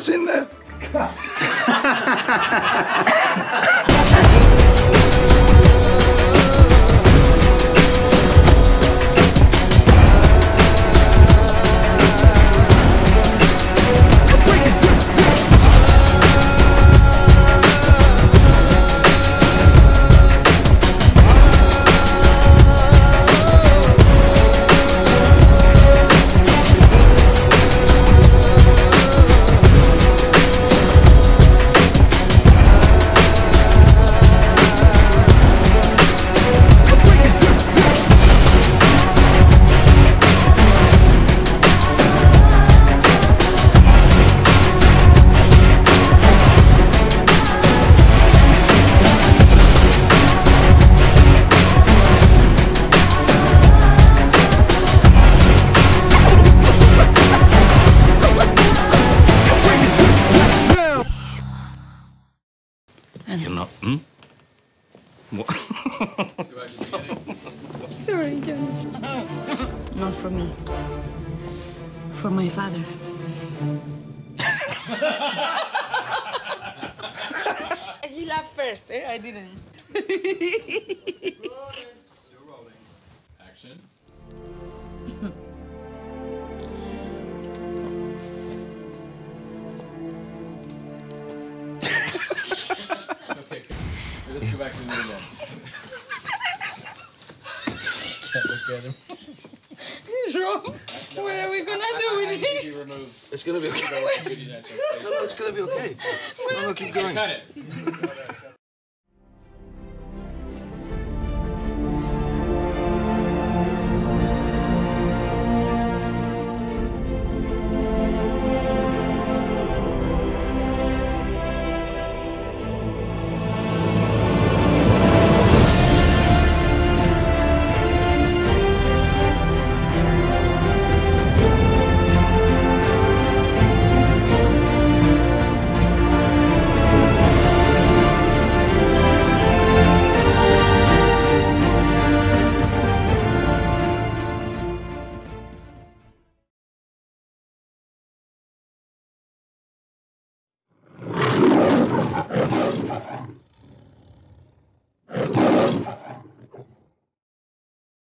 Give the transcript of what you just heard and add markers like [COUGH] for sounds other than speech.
what's in there. [LAUGHS] What? [LAUGHS] Sorry, John. Not for me. For my father. [LAUGHS] he laughed first, eh? I didn't. Action. [LAUGHS] back to the middle again. Can't look at him. Rob, what are we gonna do with He this? It's gonna be okay. No, no, it's gonna be okay. We're no, no, keep going. Cut it.